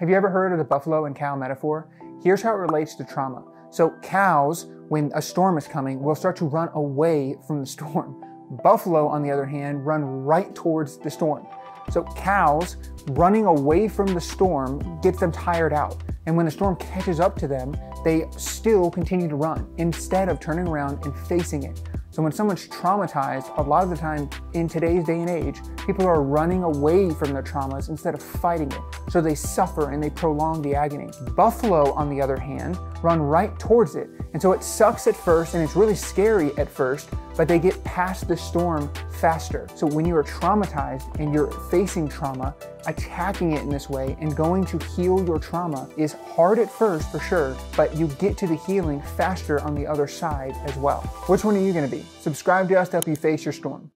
Have you ever heard of the buffalo and cow metaphor? Here's how it relates to trauma. So, cows, when a storm is coming, will start to run away from the storm. Buffalo, on the other hand, run right towards the storm. So, cows running away from the storm gets them tired out. And when the storm catches up to them, they still continue to run instead of turning around and facing it. So when someone's traumatized, a lot of the time in today's day and age, people are running away from their traumas instead of fighting it. So they suffer and they prolong the agony. Buffalo, on the other hand, run right towards it. And so it sucks at first and it's really scary at first, but they get past the storm faster. So when you are traumatized and you're facing trauma, attacking it in this way and going to heal your trauma is hard at first for sure, but you get to the healing faster on the other side as well. Which one are you going to be? Subscribe to us to help you face your storm.